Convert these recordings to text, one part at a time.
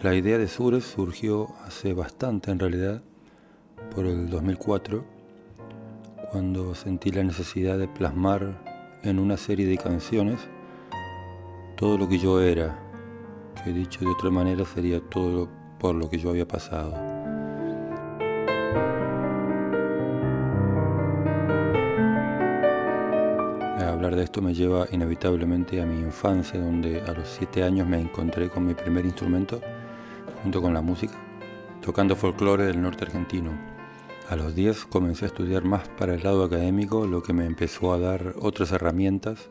La idea de Sures surgió hace bastante en realidad, por el 2004, cuando sentí la necesidad de plasmar en una serie de canciones todo lo que yo era, que dicho de otra manera sería todo por lo que yo había pasado. Hablar de esto me lleva inevitablemente a mi infancia, donde a los siete años me encontré con mi primer instrumento junto con la música, tocando folclore del norte argentino. A los 10 comencé a estudiar más para el lado académico, lo que me empezó a dar otras herramientas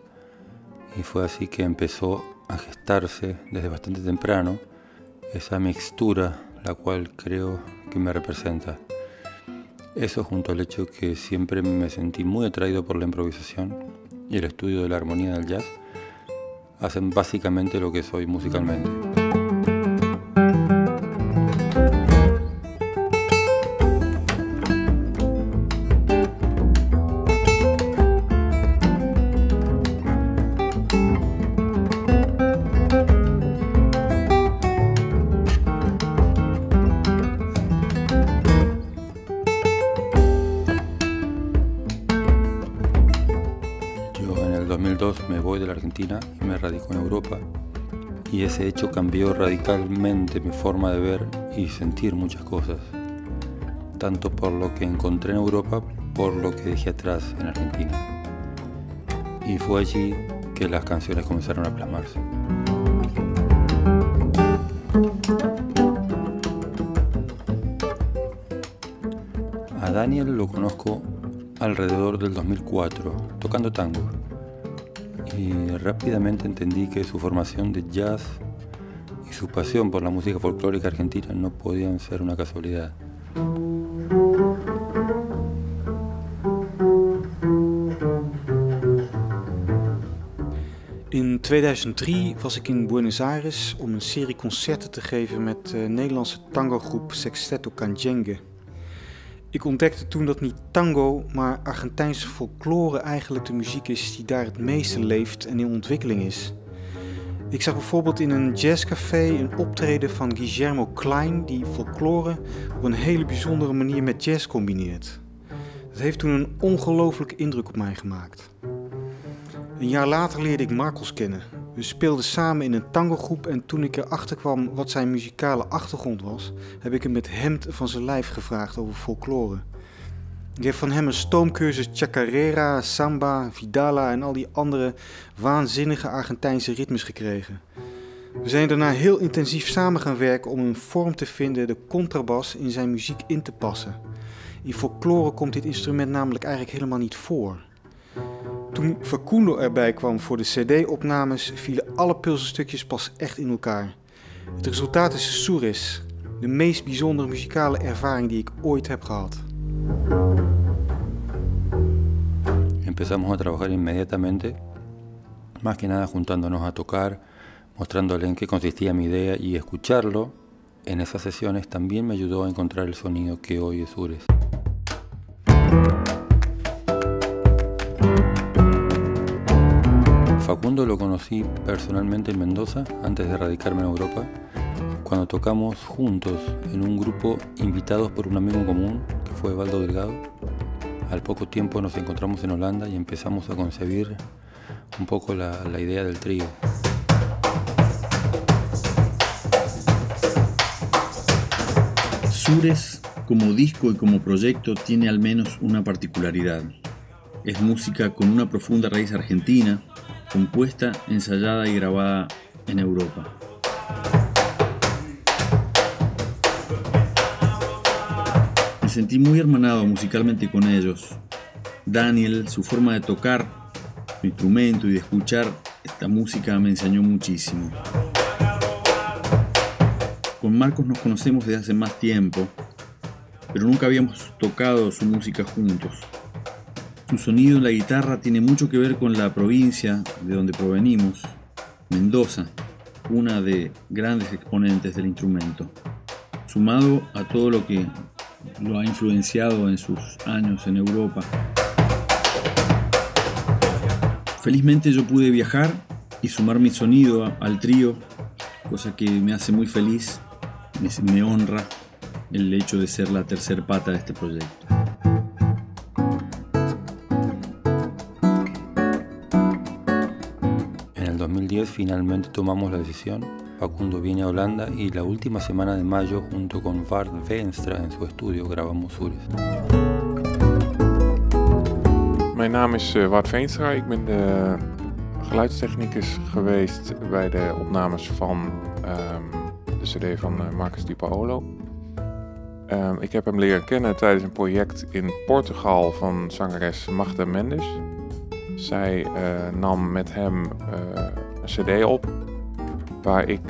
y fue así que empezó a gestarse desde bastante temprano esa mixtura la cual creo que me representa. Eso junto al hecho que siempre me sentí muy atraído por la improvisación y el estudio de la armonía del jazz hacen básicamente lo que soy musicalmente. Y me radicó en Europa. Y ese hecho cambió radicalmente mi forma de ver y sentir muchas cosas, tanto por lo que encontré en Europa, por lo que dejé atrás en Argentina. Y fue allí que las canciones comenzaron a plasmarse. A Daniel lo conozco alrededor del 2004, tocando tango y rápidamente entendí que su formación de jazz y su pasión por la música folclórica argentina no podían ser una casualidad. In 2003 was ik in Buenos Aires om een serie concerten te geven met de Nederlandse tangogroep Sexteto Canjengue. Ik ontdekte toen dat niet tango, maar Argentijnse folklore eigenlijk de muziek is die daar het meeste leeft en in ontwikkeling is. Ik zag bijvoorbeeld in een jazzcafé een optreden van Guillermo Klein die folklore op een hele bijzondere manier met jazz combineert. Dat heeft toen een ongelooflijke indruk op mij gemaakt. Een jaar later leerde ik Marcos kennen. We speelden samen in een tangogroep en toen ik erachter kwam wat zijn muzikale achtergrond was, heb ik hem met hemd van zijn lijf gevraagd over folklore. Ik heb van hem een stoomcursus chacarera, samba, vidala en al die andere waanzinnige Argentijnse ritmes gekregen. We zijn daarna heel intensief samen gaan werken om een vorm te vinden de contrabas in zijn muziek in te passen. In folklore komt dit instrument namelijk eigenlijk helemaal niet voor. Toen Facundo erbij kwam voor de CD-opnames, vielen alle puzzelstukjes pas echt in elkaar. Het resultaat is Suris, de meest bijzondere muzikale ervaring die ik ooit heb gehad. Empezamos a trabajar inmediatamente, más que nada juntándonos a tocar, mostrándole en qué consistía mi idea y escucharlo en esas sesiones también me ayudó a encontrar el sonido que hoy es Ures. Facundo lo conocí personalmente en Mendoza antes de radicarme en Europa, cuando tocamos juntos en un grupo invitados por un amigo común que fue Valdo Delgado. Al poco tiempo nos encontramos en Holanda y empezamos a concebir un poco la, la idea del trío. Sures, como disco y como proyecto, tiene al menos una particularidad. Es música con una profunda raíz argentina, compuesta, ensayada y grabada en Europa. Me sentí muy hermanado musicalmente con ellos. Daniel, su forma de tocar su instrumento y de escuchar esta música me enseñó muchísimo. Con Marcos nos conocemos desde hace más tiempo, pero nunca habíamos tocado su música juntos. Su sonido en la guitarra tiene mucho que ver con la provincia de donde provenimos, Mendoza, una de grandes exponentes del instrumento, sumado a todo lo que lo ha influenciado en sus años en Europa. Felizmente yo pude viajar y sumar mi sonido al trío, cosa que me hace muy feliz me, honra el hecho de ser la tercer pata de este proyecto. 2010 finalmente tomamos la decisión. Facundo viene a Holanda y la última semana de mayo junto con Bart Veenstra en su estudio grabamos Sures. Mijn naam is uh, Wart Veenstra. Ik ben de geluidstechnicus geweest bij de opnames van um, de cd van uh, Marcus Di Paolo. Um, ik heb hem leren kennen tijdens een project in Portugal van zangeres Magda Mendes. Zij uh, nam met hem een cd op waar ik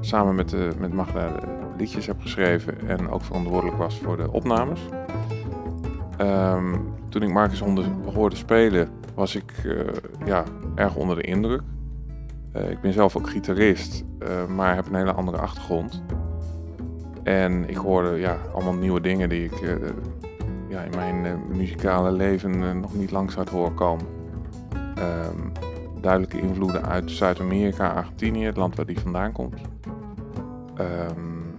samen met, de, met Magda liedjes heb geschreven en ook verantwoordelijk was voor de opnames. Um, toen ik Marcus onder, hoorde spelen, was ik uh, ja, erg onder de indruk. Ik ben zelf ook gitarist, maar heb een hele andere achtergrond. En ik hoorde ja, allemaal nieuwe dingen die ik ja, in mijn muzikale leven nog niet langs had horen komen. Um, duidelijke invloeden uit Zuid-Amerika, Argentinië, het land waar die vandaan komt. Um,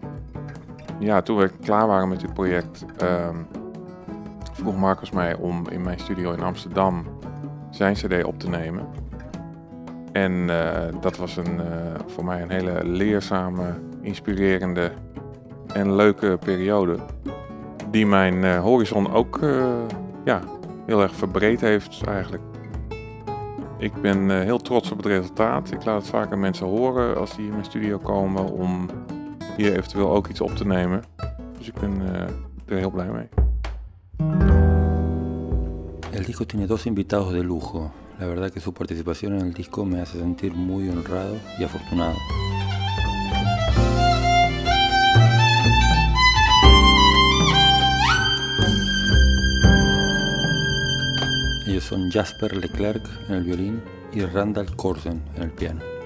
ja, toen we klaar waren met dit project, vroeg Marcus mij om in mijn studio in Amsterdam zijn CD op te nemen. En uh, dat was een, uh, voor mij een hele leerzame, inspirerende en leuke periode. Die mijn uh, horizon ook ja, heel erg verbreed heeft eigenlijk. Ik ben heel trots op het resultaat. Ik laat het vaak aan mensen horen als die in mijn studio komen om hier eventueel ook iets op te nemen. Dus ik ben er heel blij mee. El disco tiene dos invitados de lujo. La verdad que su participación en el disco me hace sentir muy honrado y afortunado. Ellos son Jasper Leclerc en el violín y Randall Corsen en el piano.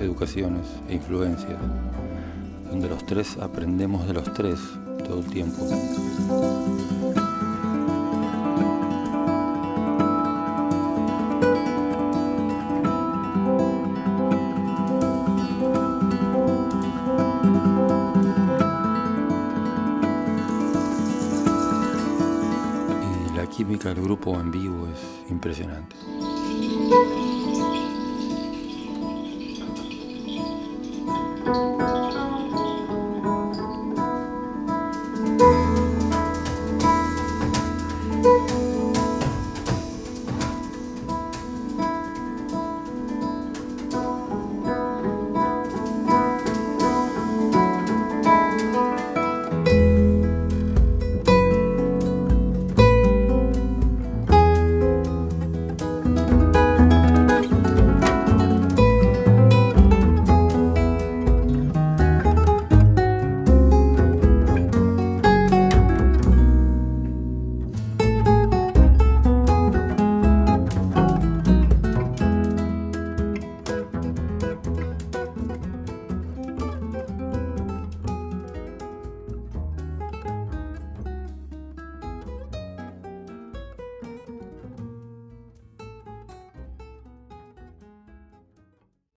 Educaciones e influencias, donde los tres aprendemos de los tres todo el tiempo. La química del grupo en vivo es impresionante.